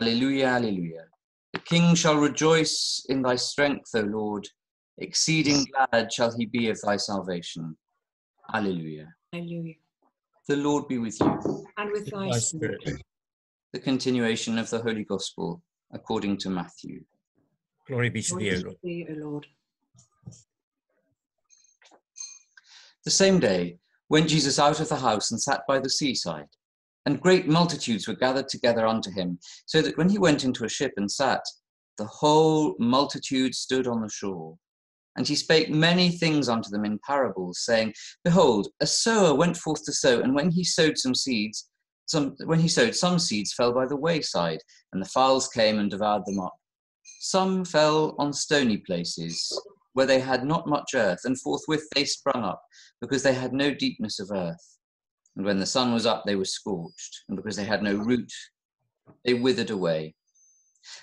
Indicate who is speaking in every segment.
Speaker 1: Alleluia, Alleluia. The king shall rejoice in thy strength, O Lord. Exceeding glad shall he be of thy salvation. Alleluia.
Speaker 2: Hallelujah.
Speaker 1: The Lord be with you.
Speaker 2: And with thy
Speaker 3: Thy
Speaker 2: spirit.
Speaker 3: spirit.
Speaker 1: The continuation of the Holy Gospel according to Matthew.
Speaker 3: Glory be to thee, O Lord.
Speaker 2: to thee, O Lord.
Speaker 1: The same day went Jesus out of the house and sat by the seaside. And great multitudes were gathered together unto him, so that when he went into a ship and sat, the whole multitude stood on the shore. And he spake many things unto them in parables, saying, Behold, a sower went forth to sow, and when he sowed some seeds, some, when he sowed, some seeds fell by the wayside, and the fowls came and devoured them up. Some fell on stony places, where they had not much earth, and forthwith they sprung up, because they had no deepness of earth. And when the sun was up, they were scorched, and because they had no root, they withered away.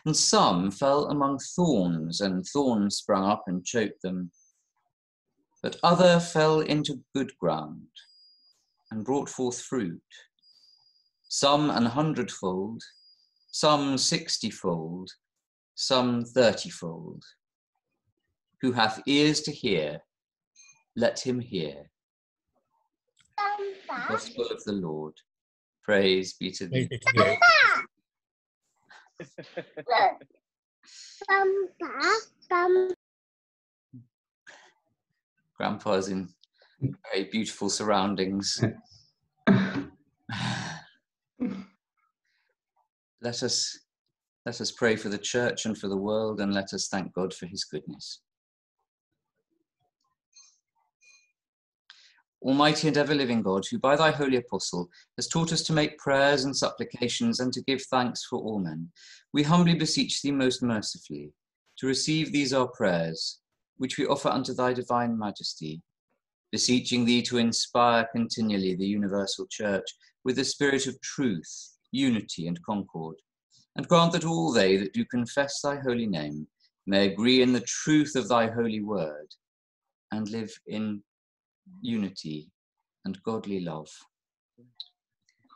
Speaker 1: And some fell among thorns, and thorns sprung up and choked them. But other fell into good ground, and brought forth fruit, some an hundredfold, some sixtyfold, some thirtyfold. Who hath ears to hear, let him hear. The Gospel of the Lord. Praise be to
Speaker 3: Praise
Speaker 1: thee.
Speaker 3: be to thee, O
Speaker 1: Grandpa's in very beautiful surroundings. let us let us pray for the church and for the world, and let us thank God for his goodness. Almighty and ever living God, who by thy holy apostle has taught us to make prayers and supplications and to give thanks for all men, we humbly beseech thee most mercifully to receive these our prayers, which we offer unto thy divine majesty, beseeching thee to inspire continually the universal church with the spirit of truth, unity, and concord, and grant that all they that do confess thy holy name may agree in the truth of thy holy word and live in unity and godly love.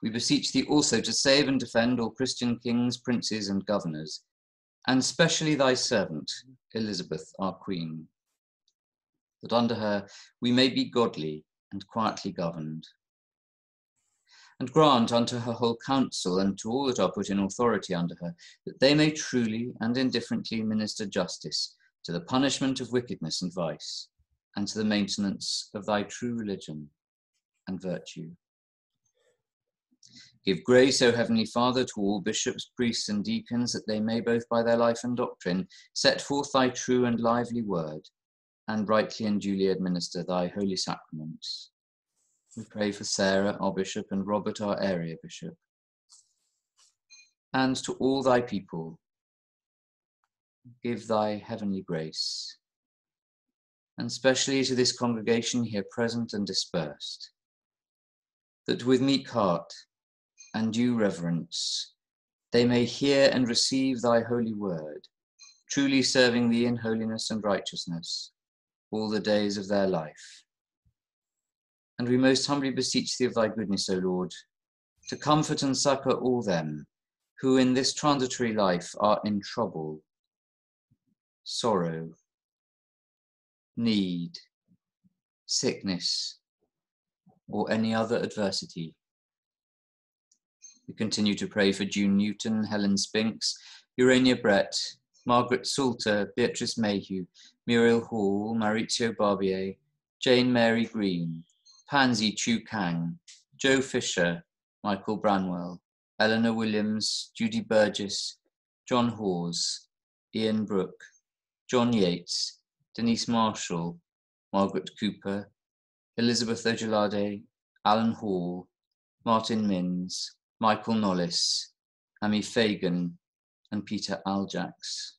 Speaker 1: We beseech thee also to save and defend all Christian kings, princes, and governors, and specially thy servant, Elizabeth, our Queen, that under her we may be godly and quietly governed. And grant unto her whole council and to all that are put in authority under her, that they may truly and indifferently minister justice to the punishment of wickedness and vice, and to the maintenance of thy true religion and virtue. Give grace, O Heavenly Father, to all bishops, priests, and deacons, that they may both by their life and doctrine set forth thy true and lively word, and rightly and duly administer thy holy sacraments. We pray for Sarah, our bishop, and Robert, our area bishop, and to all thy people. Give thy heavenly grace, and specially to this congregation here present and dispersed, that with meek heart and due reverence they may hear and receive thy holy word, truly serving thee in holiness and righteousness all the days of their life. And we most humbly beseech thee of thy goodness, O Lord, to comfort and succor all them who in this transitory life are in trouble, sorrow, need, sickness, or any other adversity. We continue to pray for June Newton, Helen Spinks, Urania Brett, Margaret Salter, Beatrice Mayhew, Muriel Hall, Maurizio Barbier, Jane Mary Green, Pansy Chu Kang, Joe Fisher, Michael Branwell, Eleanor Williams, Judy Burgess, John Hawes, Ian Brooke, John Yates, Denise Marshall, Margaret Cooper, Elizabeth Ojolade, Alan Hall, Martin Minns, Michael Nollis, Amy Fagan, and Peter Aljax.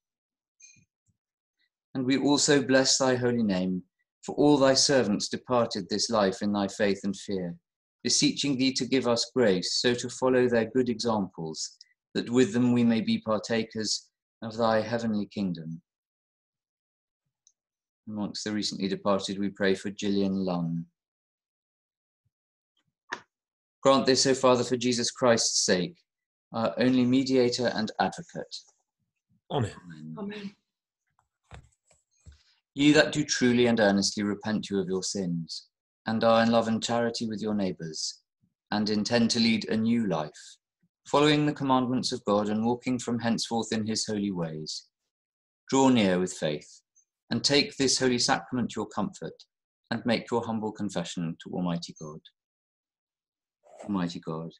Speaker 1: And we also bless thy holy name for all thy servants departed this life in thy faith and fear, beseeching thee to give us grace so to follow their good examples, that with them we may be partakers of thy heavenly kingdom. Amongst the recently departed, we pray for Gillian Lunn. Grant this, O Father, for Jesus Christ's sake, our only mediator and advocate.
Speaker 3: Amen.
Speaker 1: Amen.
Speaker 2: Amen.
Speaker 1: Ye that do truly and earnestly repent you of your sins, and are in love and charity with your neighbours, and intend to lead a new life, following the commandments of God and walking from henceforth in his holy ways, draw near with faith, and take this holy sacrament your comfort, and make your humble confession to Almighty God. Almighty God,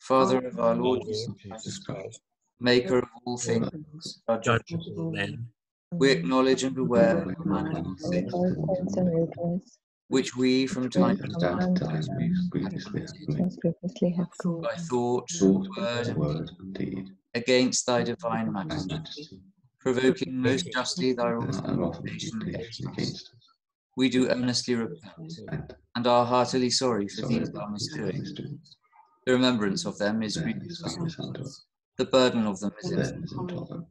Speaker 1: Father of our Lord Jesus Christ,
Speaker 3: Jesus Christ,
Speaker 1: maker of all things, our judge
Speaker 3: judge of all men,
Speaker 1: we acknowledge and beware of mankind sin,
Speaker 4: sins
Speaker 1: which we from time to time
Speaker 4: time to
Speaker 1: have
Speaker 4: time
Speaker 5: committed.
Speaker 4: and grievously have
Speaker 2: Thought,
Speaker 1: by thought,
Speaker 5: Thought,
Speaker 1: word, and
Speaker 5: deed,
Speaker 1: against thy divine majesty,
Speaker 5: majesty,
Speaker 1: provoking most justly thy
Speaker 5: and
Speaker 1: wrath
Speaker 5: and often
Speaker 1: indignation against us. We do earnestly repent,
Speaker 5: And
Speaker 1: and are heartily sorry for
Speaker 5: sorry
Speaker 1: these
Speaker 5: for
Speaker 1: our
Speaker 5: our
Speaker 1: misdoings.
Speaker 5: misdoings.
Speaker 1: The remembrance of them is
Speaker 5: Then
Speaker 1: grievous us.
Speaker 5: unto us.
Speaker 1: The burden of them is
Speaker 5: Then
Speaker 1: infinite.
Speaker 5: intolerable.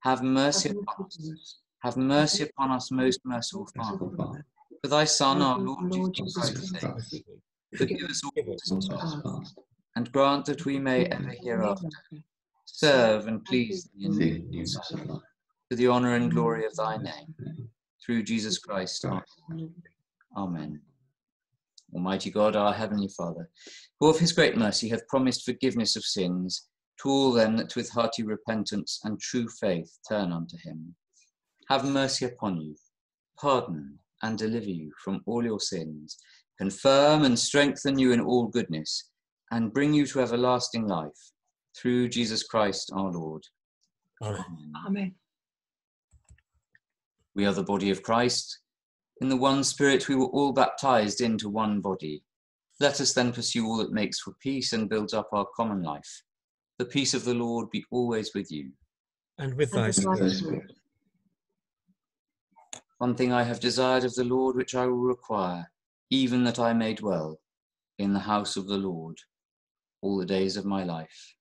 Speaker 1: Have mercy upon us. Have mercy upon us, most merciful Father.
Speaker 5: Merciful Father,
Speaker 1: For thy Son, our
Speaker 2: Lord
Speaker 1: Lord
Speaker 2: Jesus
Speaker 1: Jesus
Speaker 5: Jesus
Speaker 1: Christ,
Speaker 5: Christ,
Speaker 1: forgive us all our sins,
Speaker 5: sins
Speaker 1: and grant that we may ever hereafter serve and please thee in
Speaker 5: the
Speaker 1: the
Speaker 5: newness of life.
Speaker 1: To the honour and glory of thy name, through Jesus Christ. our
Speaker 5: Christ.
Speaker 1: Amen. Almighty God, our Heavenly Father, who of his great mercy hath promised forgiveness of sins to all them that with hearty repentance and true faith turn unto him, have mercy upon you, pardon and deliver you from all your sins, confirm and strengthen you in all goodness, and bring you to everlasting life, through Jesus Christ our Lord.
Speaker 3: Amen.
Speaker 1: Amen.
Speaker 2: Amen.
Speaker 1: We are the body of Christ. In the one Spirit, we were all baptized into one body. Let us then pursue all that makes for peace and builds up our common life. The peace of the Lord be always with you.
Speaker 3: And with
Speaker 2: And
Speaker 3: thy
Speaker 2: with
Speaker 3: spirit,
Speaker 2: thy
Speaker 5: Thy Spirit,
Speaker 1: One thing I have desired of the Lord, which I will require, even that I may dwell in the house of the Lord all the days of my life.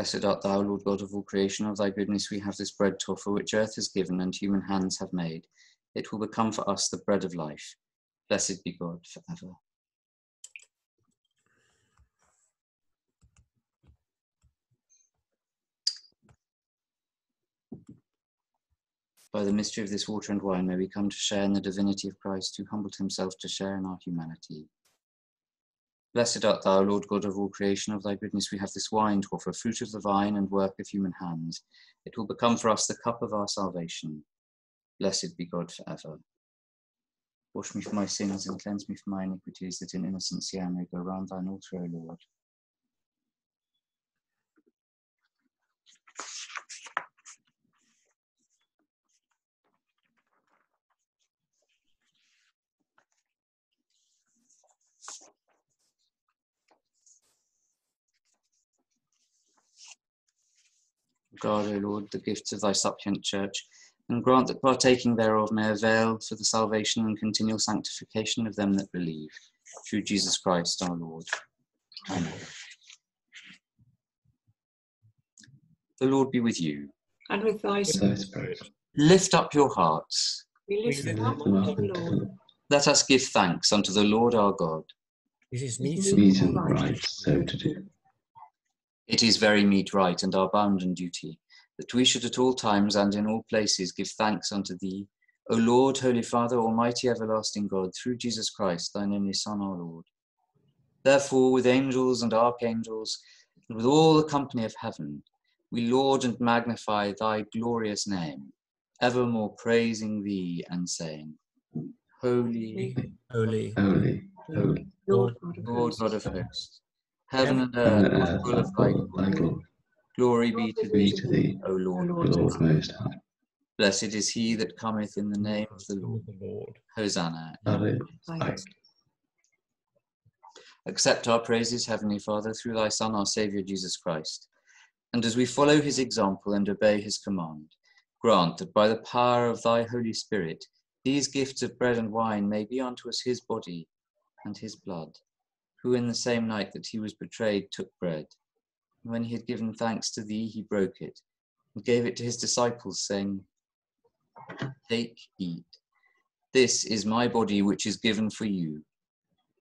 Speaker 1: Blessed art thou, Lord God of all creation. Of thy goodness we have this bread to offer, which earth has given and human hands have made. It will become for us the bread of life. Blessed be God forever. By the mystery of this water and wine, may we come to share in the divinity of Christ, who humbled himself to share in our humanity. Blessed art thou, Lord God of all creation. Of thy goodness we have this wine to offer, fruit of the vine and work of human hands. It will become for us the cup of our salvation. Blessed be God forever. Wash me from my sins and cleanse me from my iniquities, that in innocence I may go round thine altar, O Lord. Guard, O Lord, the gifts of thy suppliant church, and grant that partaking thereof may avail for the salvation and continual sanctification of them that believe. Through Jesus Christ our Lord. Amen. The Lord be with you.
Speaker 2: And with thy
Speaker 5: Thy
Speaker 2: spirit,
Speaker 5: Spirit,
Speaker 1: Lift up your hearts.
Speaker 2: we lift
Speaker 3: We
Speaker 2: them
Speaker 3: lift
Speaker 2: up unto the Lord.
Speaker 1: Let us give thanks unto the Lord our God.
Speaker 3: It is meet
Speaker 5: meet and right so to do.
Speaker 1: It is very meet, right, and our bounden duty that we should at all times and in all places give thanks unto thee, O Lord, Holy Father, Almighty everlasting God, through Jesus Christ, thine only Son, our Lord. Therefore, with angels and archangels, and with all the company of heaven, we laud and magnify thy glorious name, evermore praising thee and saying, Holy,
Speaker 3: holy,
Speaker 5: Holy, holy,
Speaker 2: Lord God
Speaker 1: Lord. God of hosts, heaven and earth uh,
Speaker 5: and
Speaker 1: are full of thy
Speaker 5: full of
Speaker 1: glory.
Speaker 5: glory.
Speaker 1: Glory be to thee,
Speaker 5: to thee,
Speaker 1: O Lord.
Speaker 2: O
Speaker 5: Lord
Speaker 2: Lord
Speaker 5: Most High.
Speaker 1: Blessed is he that cometh in the name of the Lord.
Speaker 3: the Lord.
Speaker 1: Hosanna.
Speaker 5: Alleluia.
Speaker 2: Christ.
Speaker 1: Accept our praises, Heavenly Father, through thy Son, our Saviour, Jesus Christ. And as we follow his example and obey his command, grant that by the power of thy Holy Spirit, these gifts of bread and wine may be unto us his body and his blood, who in the same night that he was betrayed took bread. And when he had given thanks to thee, he broke it and gave it to his disciples, saying, Take, eat. This is my body, which is given for you.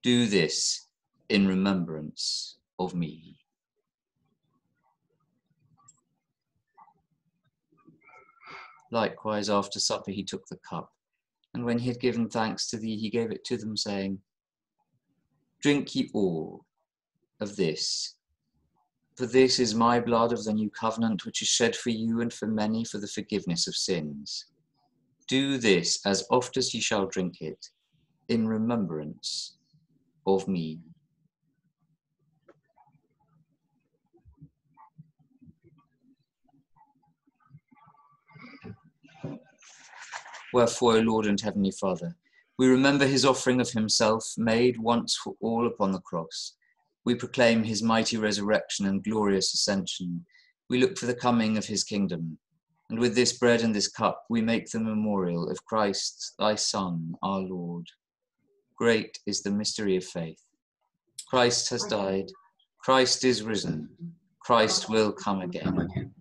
Speaker 1: Do this in remembrance of me. Likewise, after supper, he took the cup, and when he had given thanks to thee, he gave it to them, saying, Drink ye all of this, for this is my blood of the new covenant, which is shed for you and for many for the forgiveness of sins. Do this as oft as ye shall drink it, in remembrance of me. Wherefore, O Lord and Heavenly Father, we remember his offering of himself made once for all upon the cross. We proclaim his mighty resurrection and glorious ascension. We look for the coming of his kingdom. And with this bread and this cup, we make the memorial of Christ, thy Son, our Lord. Great is the mystery of faith. Christ has died. Christ is risen. Christ will come again.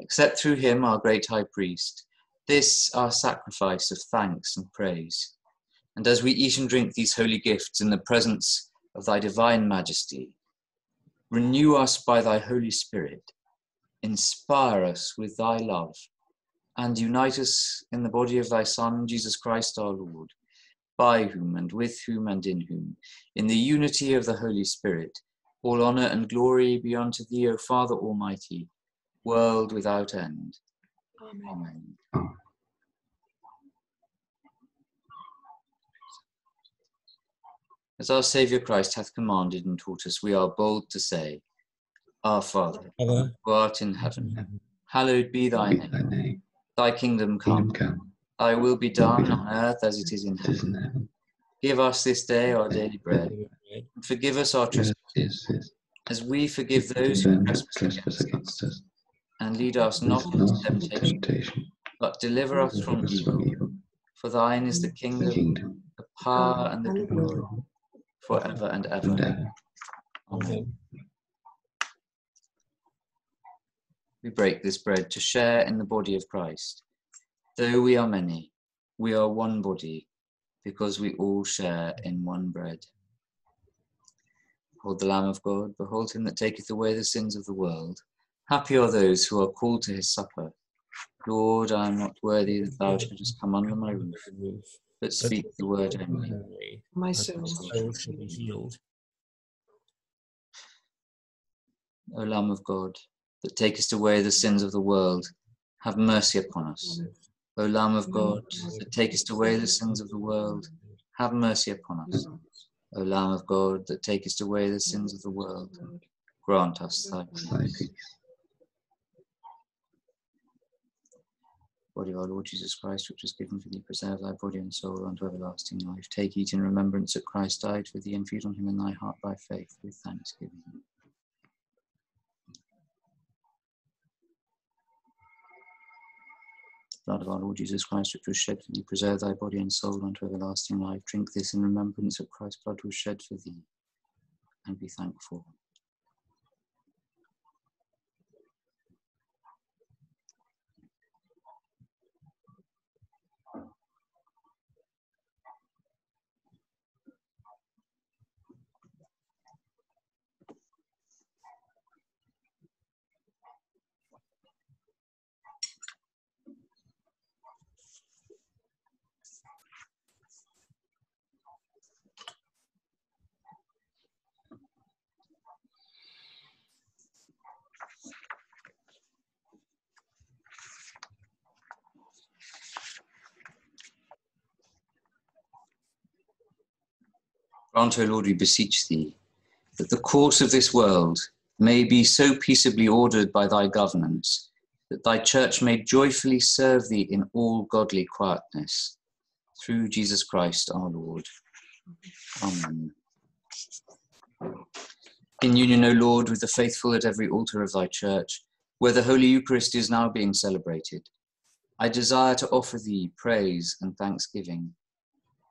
Speaker 1: Except through him, our great high priest, this our sacrifice of thanks and praise. And as we eat and drink these holy gifts in the presence of thy divine majesty, renew us by thy Holy Spirit, inspire us with thy love, and unite us in the body of thy Son, Jesus Christ our Lord, by whom and with whom and in whom, in the unity of the Holy Spirit, all honour and glory be unto thee, O Father Almighty, world without end. Amen. As our Saviour Christ hath commanded and taught us, we are bold to say, Our Father,
Speaker 3: Father,
Speaker 1: who art in heaven, hallowed be thy name.
Speaker 5: thy name.
Speaker 1: Thy kingdom come,
Speaker 5: come.
Speaker 1: thy will be done on earth as it is in heaven. Give us this day our daily bread, and forgive us our trespasses,
Speaker 5: yes, yes.
Speaker 1: as we forgive those who trespass against us.
Speaker 5: Against us.
Speaker 1: And lead us not into
Speaker 5: us not into
Speaker 1: temptation,
Speaker 5: temptation.
Speaker 1: but deliver us from evil.
Speaker 5: from evil.
Speaker 1: For thine is the
Speaker 5: The
Speaker 1: kingdom,
Speaker 5: kingdom.
Speaker 1: the power, and the glory, forever and
Speaker 5: And
Speaker 1: ever.
Speaker 5: ever.
Speaker 1: Amen. We break this bread to share in the body of Christ. Though we are many, we are one body because we all share in one bread. Behold the Lamb of God, behold him that taketh away the sins of the world. Happy are those who are called to his supper. Lord, I am not worthy that thou shouldest come under my roof, but speak the word only.
Speaker 2: My soul.
Speaker 3: my shall be healed.
Speaker 1: O Lamb of God, that takest away the sins of the world, have mercy upon us. O Lamb of God, that takest away the sins of the world, have mercy upon us. O Lamb of God, that takest away the sins of the world, grant us thy
Speaker 5: Thy
Speaker 1: peace. Body of our Lord Jesus Christ, which was given for thee, preserve thy body and soul unto everlasting life. Take, eat in remembrance that Christ died for thee, and feed on him in thy heart by faith with thanksgiving. Blood of our Lord Jesus Christ, which was shed for thee, preserve thy body and soul unto everlasting life. Drink this in remembrance that Christ's blood was shed for thee, and be thankful. Grant, O Lord, we beseech thee, that the course of this world may be so peaceably ordered by thy governance, that thy church may joyfully serve thee in all godly quietness. Through Jesus Christ our Lord. Amen. In union, O Lord, with the faithful at every altar of thy church, where the Holy Eucharist is now being celebrated, I desire to offer thee praise and thanksgiving.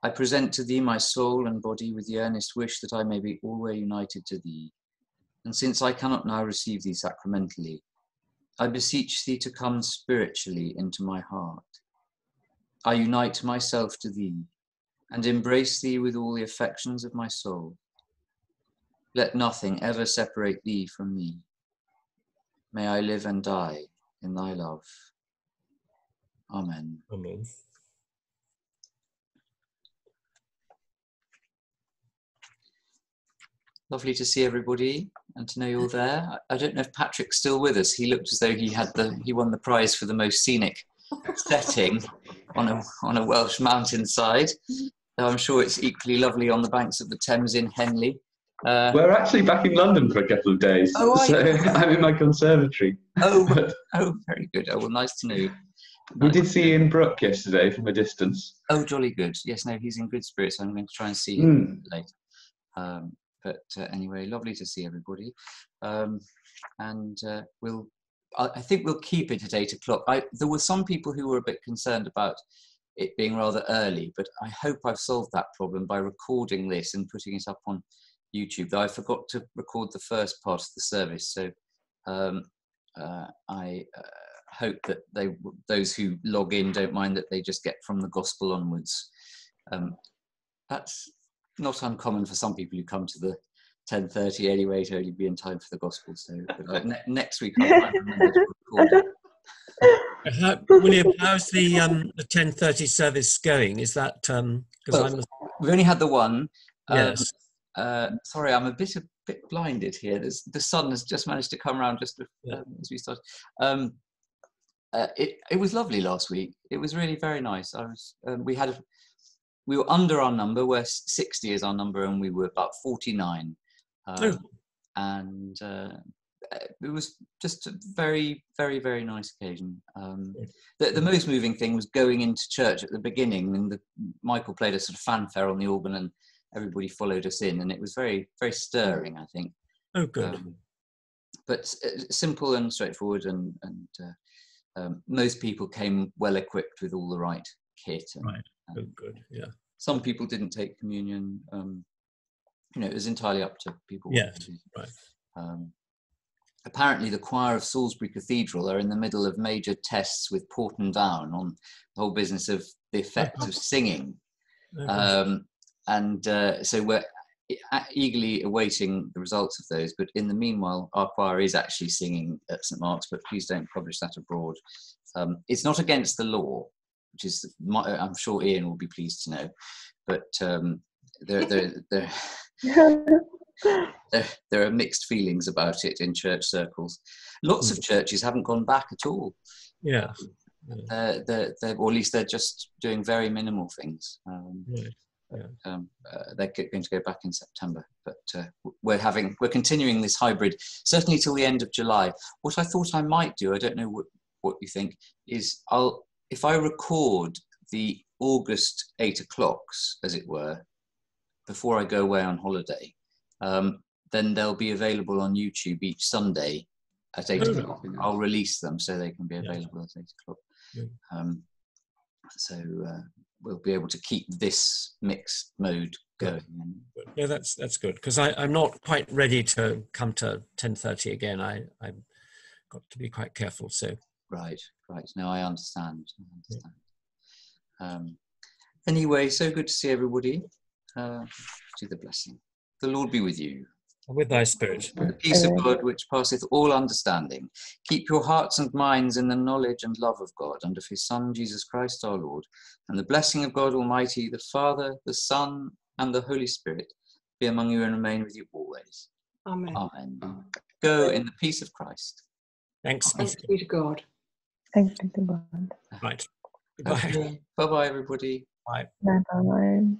Speaker 1: I present to thee my soul and body with the earnest wish that I may be always united to thee, And since I cannot now receive thee sacramentally, I beseech thee to come spiritually into my heart. I unite myself to thee and embrace thee with all the affections of my soul. Let nothing ever separate thee from me. May I live and die in thy love. Amen.
Speaker 3: Amen.
Speaker 1: Lovely to see everybody and to know you're there. I- I don't know if Patrick's still with us. He looked as though he had the he won the prize for the most scenic setting on a on a Welsh mountainside. Though I'm sure it's equally lovely on the banks of the Thames in Henley. Uh,
Speaker 5: We're actually back in London for a couple of days.
Speaker 1: Oh,
Speaker 5: so? I'm in my conservatory.
Speaker 1: oh, oh, very good. Oh, well, nice to know.
Speaker 5: we did see Ian Brooke yesterday from a distance.
Speaker 1: Oh, jolly good. Yes, no, he's in good spirits. I'm going to try and see him
Speaker 5: Mm.
Speaker 1: later. Um, but uh, anyway, lovely to see everybody. Um, and uh, we'll, I, I think we'll keep it at eight o'clock. I, there were some people who were a bit concerned about it being rather early, but I hope I've solved that problem by recording this and putting it up on YouTube. Though I forgot to record the first part of the service, so um, uh, I uh, hope that they, those who log in, don't mind that they just get from the gospel onwards. Um, that's not uncommon for some people who come to the 10.30 anyway to only be in time for the gospel. So but, uh, ne- next week I'll try and remember to record.
Speaker 3: Uh, How, William, how's the um the ten thirty service going? Is that um
Speaker 1: Well,
Speaker 3: I'm
Speaker 1: We've only had the one. Um,
Speaker 3: yes
Speaker 1: uh, sorry, I'm a bit a bit blinded here. There's, the sun has just managed to come around just
Speaker 3: Yeah.
Speaker 1: um, as we started. Um, uh, it it was lovely last week. It was really very nice. I was um, we had a, we were under our number. Where 60 is our number, and we were about 49. Um,
Speaker 3: Oh.
Speaker 1: And uh, uh, it was just a very, very, very nice occasion. Um, the, the most moving thing was going into church at the beginning, and the, Michael played a sort of fanfare on the organ, and everybody followed us in, and it was very, very stirring. I think
Speaker 3: oh good
Speaker 1: um, but uh, simple and straightforward and, and uh, um, most people came well equipped with all the right kit and
Speaker 3: Right. Oh good yeah
Speaker 1: some people didn't take communion um, you know it was entirely up to people
Speaker 3: Yes, right.
Speaker 1: um, apparently the choir of salisbury cathedral are in the middle of major tests with porton down on the whole business of the effect of singing um, and uh, so we're eagerly awaiting the results of those. But in the meanwhile, our choir is actually singing at St Mark's, but please don't publish that abroad. Um, it's not against the law, which is, my, I'm sure Ian will be pleased to know, but um, there, there, there, there, there are mixed feelings about it in church circles. Lots of churches haven't gone back at all.
Speaker 3: yeah
Speaker 1: Uh, they're, they're, or at least they're just doing very minimal things. Um,
Speaker 3: right.
Speaker 1: um, uh, they're going to go back in September. But uh, we're having we're continuing this hybrid certainly till the end of July. What I thought I might do, I don't know what, what you think, is I'll if I record the August eight o'clocks, as it were, before I go away on holiday, um, then they'll be available on YouTube each Sunday at eight
Speaker 3: Oh.
Speaker 1: o'clock. I'll release them so they can be
Speaker 3: Yes.
Speaker 1: available at eight o'clock.
Speaker 3: Good.
Speaker 1: Um, so uh, we'll be able to keep this mixed mode
Speaker 3: Good.
Speaker 1: going. And
Speaker 3: Yeah, that's that's good because I'm not quite ready to come to 10:30 again. I I've got to be quite careful. So
Speaker 1: right, right. Now I understand. I understand. Um, anyway, so good to see everybody. Uh, to the blessing. The Lord be with you.
Speaker 3: with Thy Spirit.
Speaker 1: The peace of God, which passeth all understanding, keep your hearts and minds in the knowledge and love of God and of His Son, Jesus Christ our Lord. And the blessing of God Almighty, the Father, the Son, and the Holy Spirit be among you and remain with you always.
Speaker 2: Amen.
Speaker 1: Amen. Go in the peace of Christ.
Speaker 3: Thanks.
Speaker 2: Thanks be to God.
Speaker 4: Thanks be to God.
Speaker 3: Right. Goodbye.
Speaker 2: Amen.
Speaker 1: Bye bye, everybody.
Speaker 4: Bye bye.